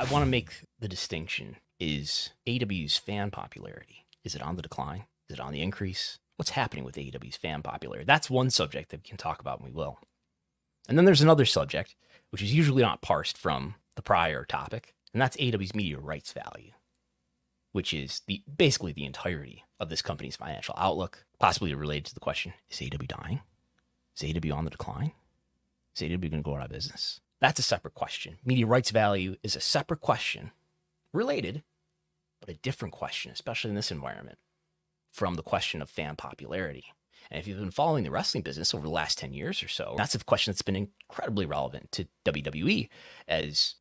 I want to make the distinction is AEW's fan popularity. Is it on the decline? Is it on the increase? What's happening with AEW's fan popularity? That's one subject that we can talk about and we will. And then there's another subject, which is usually not parsed from the prior topic, and that's AEW's media rights value, which is the basically the entirety of this company's financial outlook, possibly related to the question, is AEW dying? Is AEW on the decline? Is AEW going to go out of business? That's a separate question. Media rights value is a separate question, related, but a different question, especially in this environment, from the question of fan popularity. And if you've been following the wrestling business over the last 10 years or so, that's a question that's been incredibly relevant to WWE as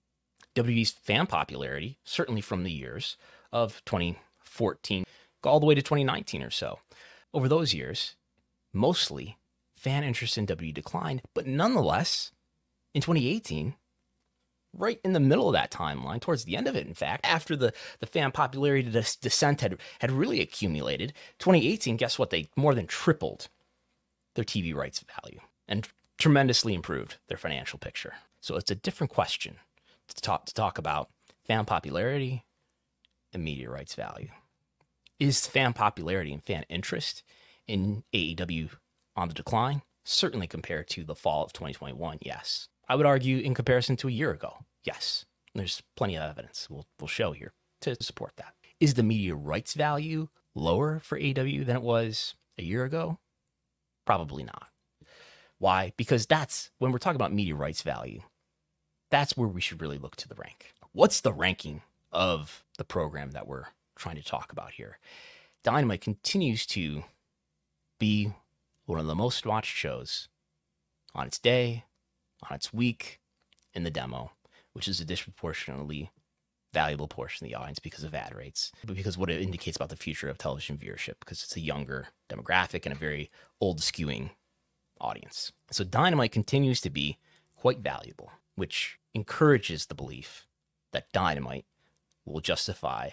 WWE's fan popularity, certainly from the years of 2014 all the way to 2019 or so. Over those years, mostly fan interest in WWE declined, but nonetheless, in 2018, right in the middle of that timeline, towards the end of it, in fact, after the, the fan popularity descent had, had really accumulated, 2018, guess what? They more than tripled their TV rights value and tremendously improved their financial picture. So it's a different question to talk, to talk about fan popularity and media rights value. Is fan popularity and fan interest in AEW on the decline? Certainly compared to the fall of 2021, yes. I would argue in comparison to a year ago, yes. There's plenty of evidence we'll, we'll show here to support that. Is the media rights value lower for AEW than it was a year ago? Probably not. Why? Because that's when we're talking about media rights value, that's where we should really look to the rank. What's the ranking of the program that we're trying to talk about here? Dynamite continues to be one of the most watched shows on its day, on its week, in the demo, which is a disproportionately valuable portion of the audience because of ad rates, but because what it indicates about the future of television viewership, because it's a younger demographic and a very old skewing audience. So Dynamite continues to be quite valuable, which encourages the belief that Dynamite will justify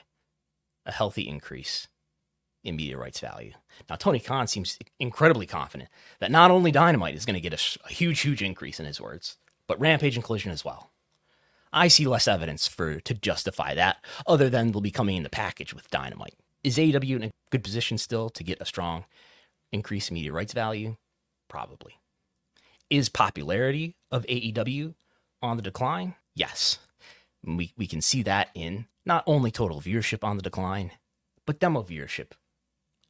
a healthy increase in media rights value. Now, Tony Khan seems incredibly confident that not only Dynamite is going to get a, a, huge, huge increase in his words, but Rampage and Collision as well. I see less evidence for to justify that, other than they'll be coming in the package with Dynamite. Is AEW in a good position still to get a strong increase in media rights value? Probably. Is popularity of AEW on the decline? Yes. We, we can see that in not only total viewership on the decline, but demo viewership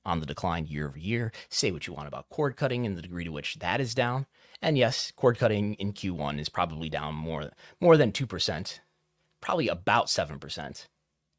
on the decline year over year. Say what you want about cord cutting and the degree to which that is down. And yes, cord cutting in Q1 is probably down more, more than 2%, probably about 7%.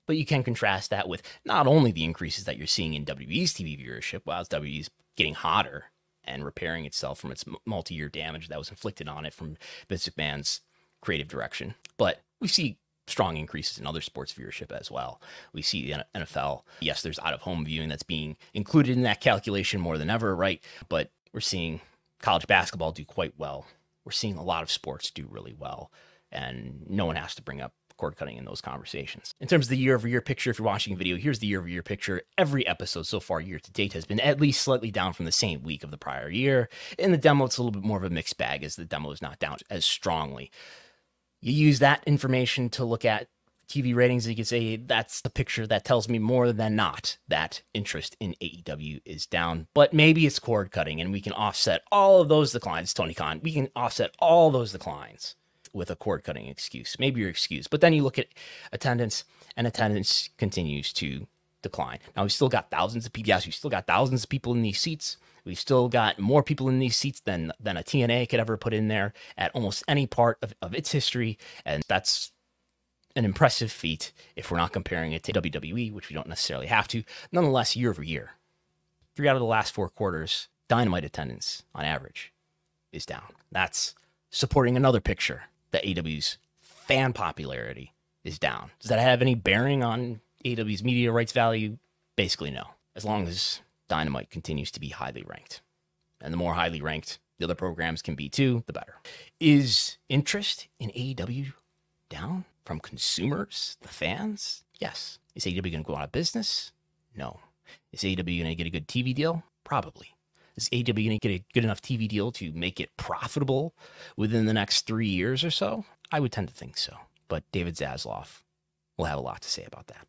But you can contrast that with not only the increases that you're seeing in WWE's TV viewership, while WWE's getting hotter and repairing itself from its multi year damage that was inflicted on it from Vince McMahon's creative direction, but we see strong increases in other sports viewership as well. We see the NFL. Yes, there's out of home viewing that's being included in that calculation more than ever, right? But we're seeing college basketball do quite well. We're seeing a lot of sports do really well. And no one has to bring up cord cutting in those conversations. In terms of the year over year picture, if you're watching a video, here's the year over year picture. Every episode so far, year to date, has been at least slightly down from the same week of the prior year. In the demo, it's a little bit more of a mixed bag as the demo is not down as strongly you use that information to look at TV ratings, you can say that's the picture that tells me more than not that interest in AEW is down. But maybe it's cord cutting and we can offset all of those declines, Tony Khan. We can offset all those declines with a cord cutting excuse. Maybe your excuse. But then you look at attendance and attendance continues to decline. Now we've still got thousands of. Yes, we've still got thousands of people in these seats. We've still got more people in these seats than than a TNA could ever put in there at almost any part of, of its history. And that's an impressive feat if we're not comparing it to WWE, which we don't necessarily have to. Nonetheless, year over year, three out of the last four quarters, dynamite attendance on average is down. That's supporting another picture that AEW's fan popularity is down. Does that have any bearing on AEW's media rights value? Basically, no. As long as Dynamite continues to be highly ranked. And the more highly ranked the other programs can be too, the better. Is interest in AEW down from consumers, the fans? Yes. Is AEW going to go out of business? No. Is AEW going to get a good TV deal? Probably. Is AEW going to get a good enough TV deal to make it profitable within the next three years or so? I would tend to think so. But David Zaslav will have a lot to say about that.